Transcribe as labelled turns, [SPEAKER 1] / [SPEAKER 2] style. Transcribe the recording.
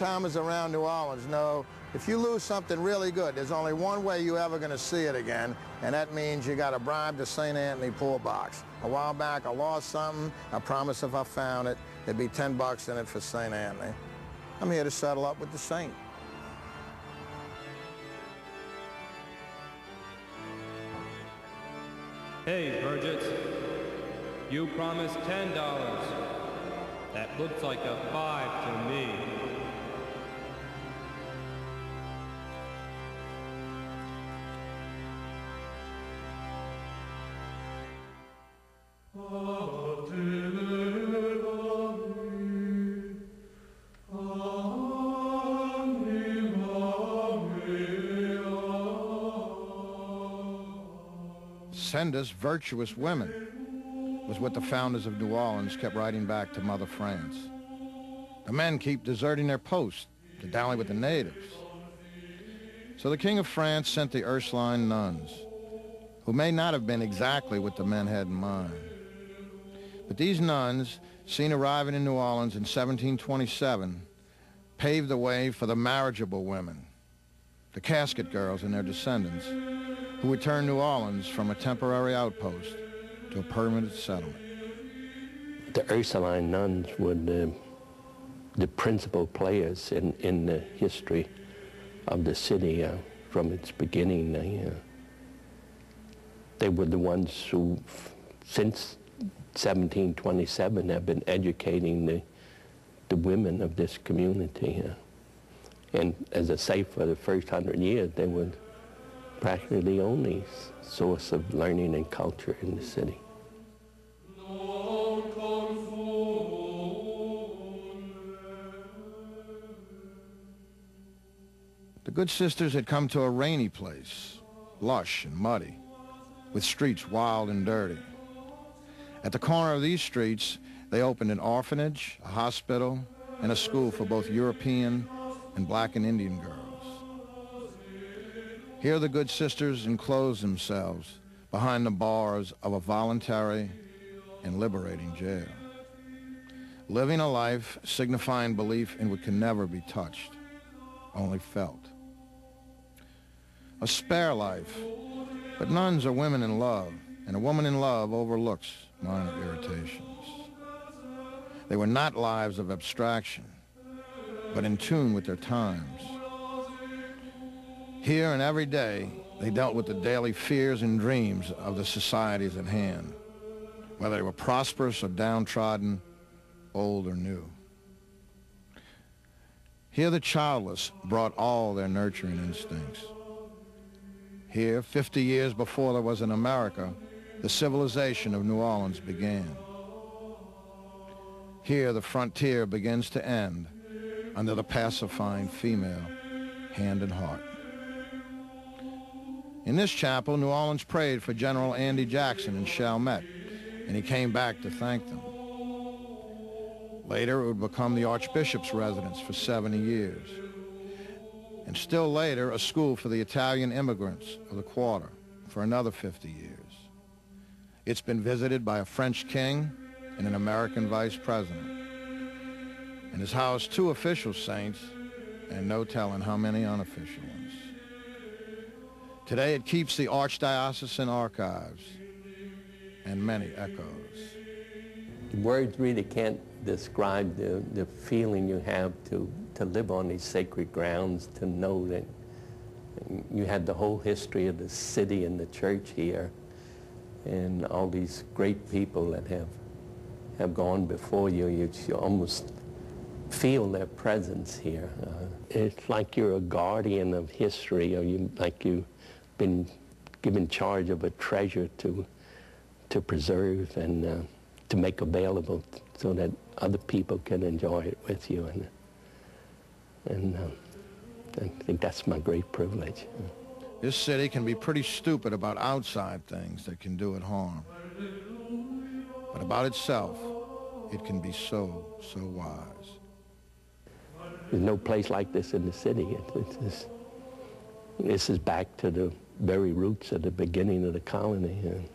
[SPEAKER 1] old-timers around New Orleans know if you lose something really good, there's only one way you're ever going to see it again, and that means you got to bribe the St. Anthony poor box. A while back, I lost something. I promised if I found it, there'd be 10 bucks in it for St. Anthony. I'm here to settle up with the Saint.
[SPEAKER 2] Hey, Burgess. You promised $10. That looks like a five to me.
[SPEAKER 1] Send us virtuous women was what the founders of New Orleans kept writing back to Mother France. The men keep deserting their posts to dally with the natives. So the King of France sent the Ursuline nuns, who may not have been exactly what the men had in mind. But these nuns, seen arriving in New Orleans in 1727, paved the way for the marriageable women, the casket girls and their descendants, who would turn New Orleans from a temporary outpost to a permanent settlement.
[SPEAKER 3] The Ursuline nuns were the, the principal players in, in the history of the city uh, from its beginning. Uh, they were the ones who, since 1727, have been educating the, the women of this community. And as I say, for the first hundred years, they were practically the only source of learning and culture in the city.
[SPEAKER 1] The good sisters had come to a rainy place, lush and muddy, with streets wild and dirty. At the corner of these streets, they opened an orphanage, a hospital, and a school for both European and black and Indian girls. Here the good sisters enclosed themselves behind the bars of a voluntary and liberating jail, living a life signifying belief in what can never be touched, only felt. A spare life, but nuns are women in love, and a woman in love overlooks minor irritations. They were not lives of abstraction, but in tune with their times. Here and every day, they dealt with the daily fears and dreams of the societies at hand, whether they were prosperous or downtrodden, old or new. Here the childless brought all their nurturing instincts. Here, 50 years before there was an America, the civilization of New Orleans began. Here the frontier begins to end under the pacifying female hand and heart. In this chapel, New Orleans prayed for General Andy Jackson and Chalmette, and he came back to thank them. Later, it would become the Archbishop's residence for 70 years. And still later, a school for the Italian immigrants of the quarter for another 50 years. It's been visited by a French king and an American vice president. And has housed two official saints and no telling how many unofficial ones. Today it keeps the Archdiocesan archives and many echoes.
[SPEAKER 3] Words really can't describe the, the feeling you have to, to live on these sacred grounds, to know that you had the whole history of the city and the church here, and all these great people that have, have gone before you. You, almost feel their presence here. Uh, it's like you're a guardian of history, or you, like you've been given charge of a treasure to, to preserve and uh, to make available so that other people can enjoy it with you. And, and uh, I think that's my great privilege.
[SPEAKER 1] This city can be pretty stupid about outside things that can do it harm. But about itself, it can be so, so wise.
[SPEAKER 3] There's no place like this in the city. It's, this is back to the very roots at the beginning of the colony.